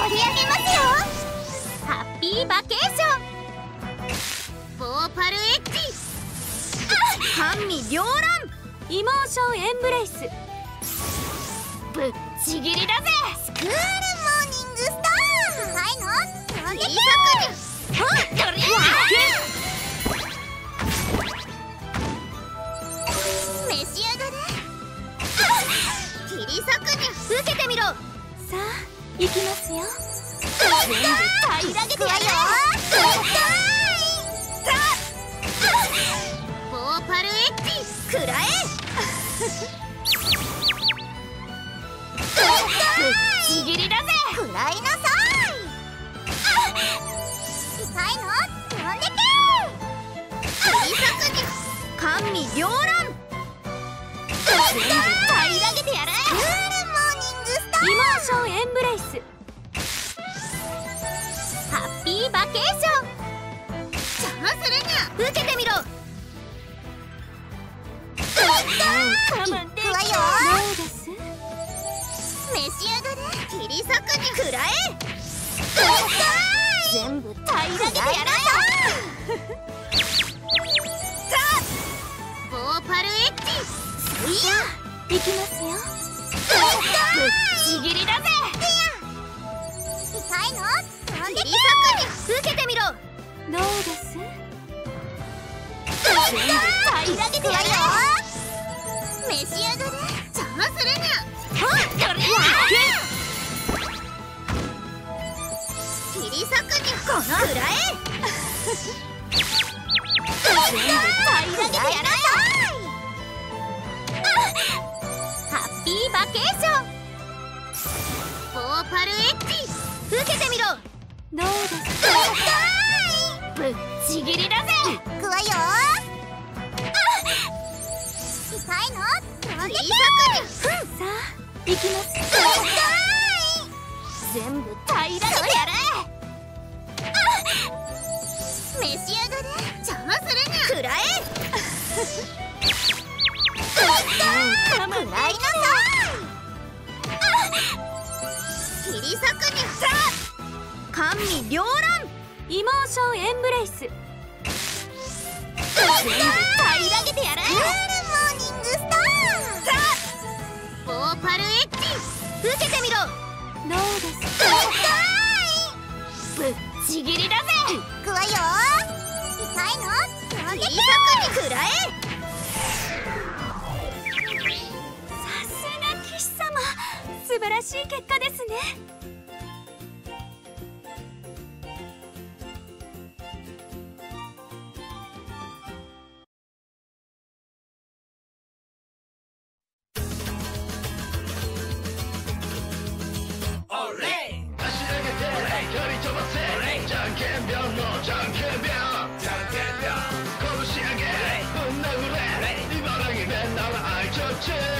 盛り上げますよハッピーバケーションボーパルエッジ甘味両乱イモーションエンブレイスぶっちぎりだぜスクールモーニングスターはいの飛んでけはっとりゃ召し上がれ切り裂くに受けてみろさあ行きますよ。全部平らげてやるボーパルエッジ食らえぶっちぎりだぜ食らい。なさい。痛い。の飛んでけ切り裂くに甘味両乱ションエンブレイス。ハッピーバケーション。邪魔するにゃ。受けてみろ。我慢でです召し上がれ切り裂くに食らえ。全部平らげてやるボーパルエッジ。いや。行きますよちぎりだぜ。痛いの？飛んで受けてみろ。どうです。全部平らげてやる召し上がれ。邪魔するにゃほっとり切り裂くにこのくらえ全部平らげてやるハッピーバケーション受けてみろ。どうですぶっちぎりだぜ。いくわよ。痛いの？さあ行きます。全部平ら甘味両乱イモーションエンブレイス。平らげてやる。モーニングスターボーパルエッジ。受けてみろ。どうですぶっちぎりだぜ。いくわよ痛いの飛んでけ食らえ。さすが騎士様。素晴らしい結果ですね Church.